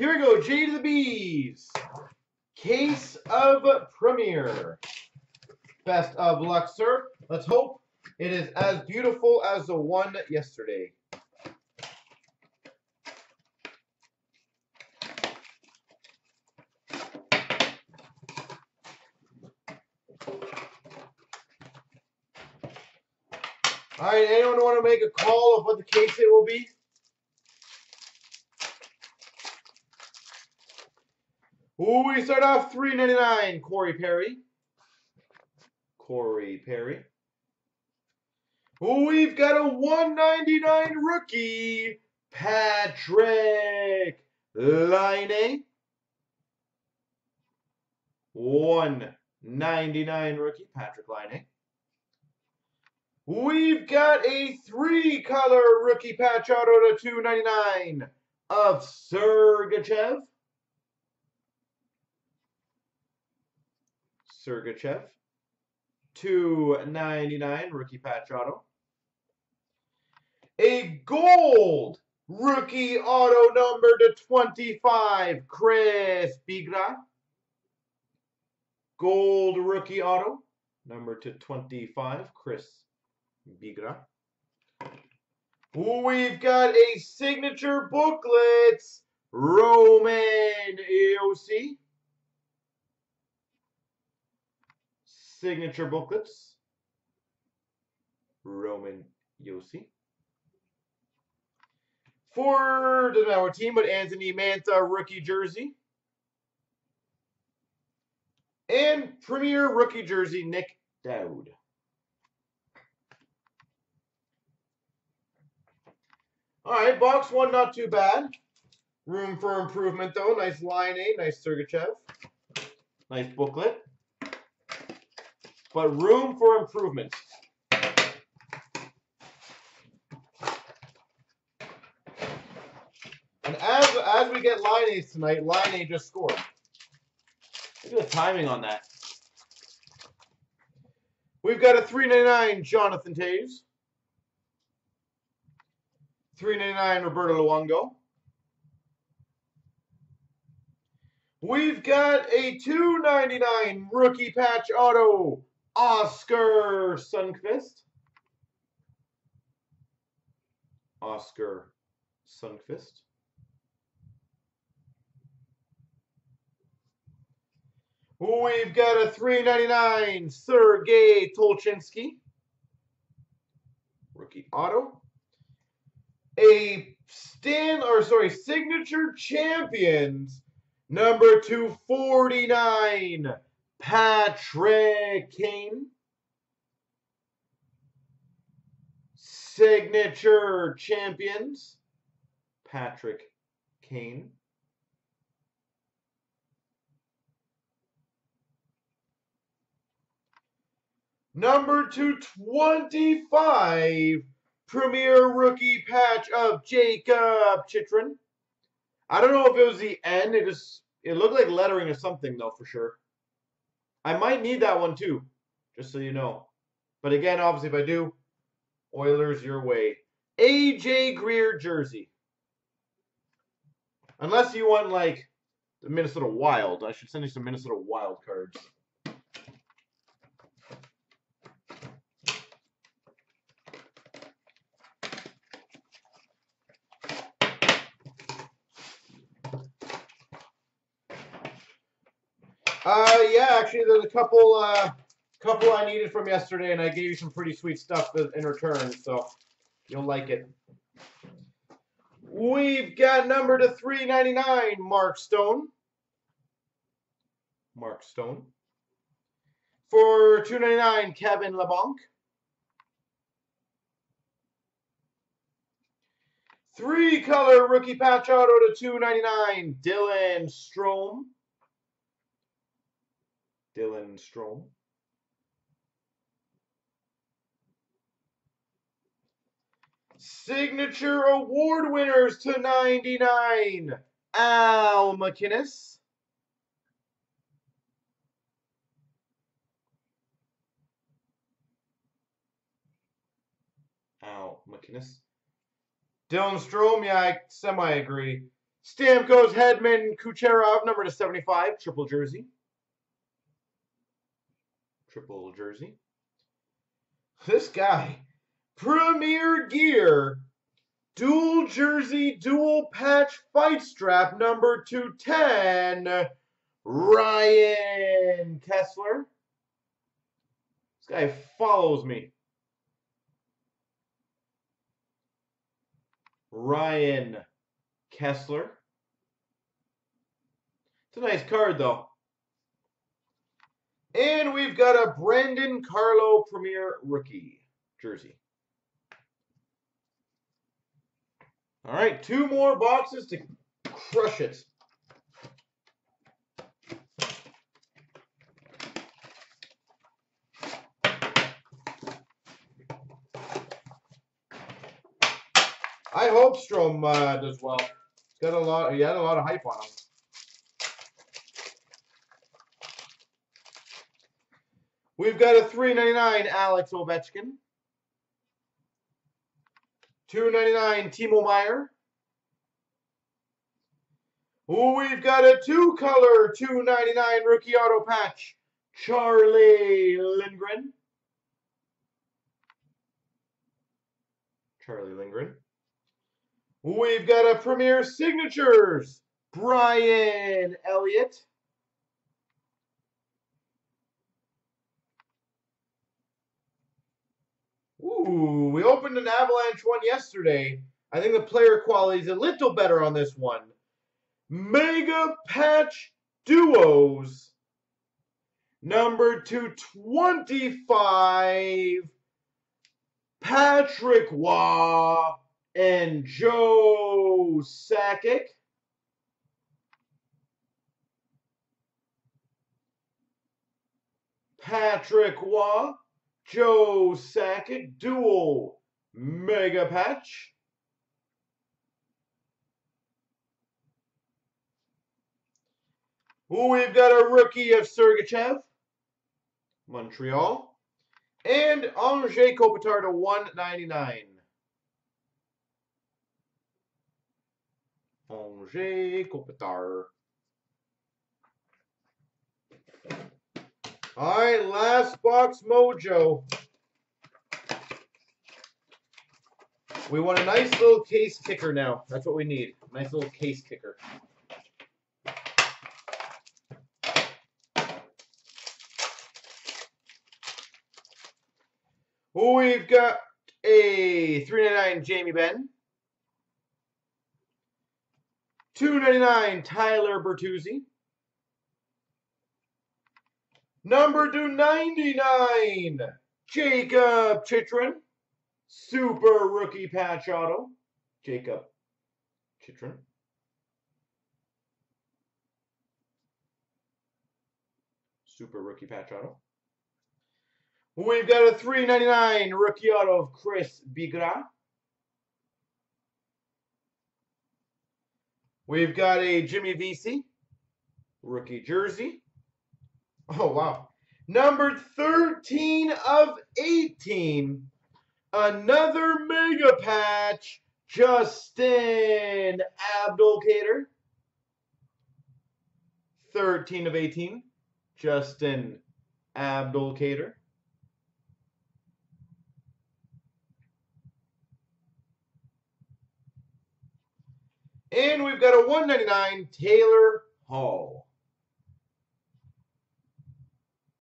Here we go. J to the B's. Case of Premier. Best of luck, sir. Let's hope it is as beautiful as the one yesterday. All right, anyone want to make a call of what the case it will be? We start off 399 Corey Perry. Corey Perry. We've got a 199 rookie, Patrik Laine. 199 rookie, Patrik Laine. We've got a three color rookie patch auto to 299 of Sergachev. Sergachev. 299 rookie patch auto. A gold rookie auto number to 25, Chris Bigras. Gold rookie auto number to 25, Chris Bigras. We've got a signature booklets, Roman Josi. Signature booklets, Roman Josi. For, doesn't matter team, but Anthony Mantha rookie jersey. And premier rookie jersey, Nick Dowd. All right, box one, not too bad. Room for improvement, though. Nice Laine, nice Sergachev. Nice booklet. But room for improvement. And as as we get Laine's tonight, Laine just scored. Look at the timing on that. We've got a 399 Jonathan Toews. 399 Roberto Luongo. We've got a 299 rookie patch auto, Oskar Sundqvist. Oskar Sundqvist. We've got a 399 Sergey Tolchinsky. Rookie auto. A stand or sorry, signature champions number 249 Patrick Kane. Signature champions Patrick Kane. Number 225, Premier Rookie Patch of Jakob Chychrun. I don't know if it was the N. It just it looked like lettering or something though for sure. I might need that one too, just so you know. But again, obviously, if I do, Oilers your way. AJ Greer jersey. Unless you want like the Minnesota Wild, I should send you some Minnesota Wild cards. Uh, yeah, actually, there's a couple, uh, couple I needed from yesterday, and I gave you some pretty sweet stuff in return, so you'll like it. We've got number to 399, Mark Stone. Mark Stone. For 299, Kevin Labanc. Three color rookie patch auto to 299, Dylan Strome. Dylan Strome. Signature award winners to 99. Al MacInnis. Al MacInnis. Dylan Strome, yeah, I semi-agree. Stamkos Hedman Kucherov, number to 75, triple jersey. Triple jersey. This guy, Premier Gear, dual jersey, dual patch fight strap, number 210, Ryan Kesler. This guy follows me. Ryan Kesler. It's a nice card, though. And we've got a Brandon Carlo Premier rookie jersey. All right, two more boxes to crush it. I hope Strome uh, does well. He's got a lot. He had a lot of hype on him. We've got a 399 Alex Ovechkin. 299 Timo Meier. We've got a two color 299 rookie auto patch. Charlie Lindgren. Charlie Lindgren. We've got a Premier Signatures, Brian Elliott. Ooh, we opened an Avalanche one yesterday. I think the player quality is a little better on this one. Mega Patch Duos. Number 225. Patrick Roy and Joe Sakic. Patrick Roy, Joe Sakic, dual mega patch. We've got a rookie of Sergachev, Montreal, and Anze Kopitar to 199. Anze Kopitar. All right, last box mojo. We want a nice little case kicker now. That's what we need. Nice little case kicker. We've got a 399 Jamie Benn. 299 Tyler Bertuzzi. Number 299 Jakob Chychrun. Super rookie patch auto. Jakob Chychrun. Super rookie patch auto. We've got a 399 rookie auto of Chris Bigra. We've got a Jimmy Vesey rookie jersey. Oh, wow. Number 13 of 18. Another mega patch. Justin Abdelkader. 13 of 18. Justin Abdelkader. And we've got a 199 Taylor Hall.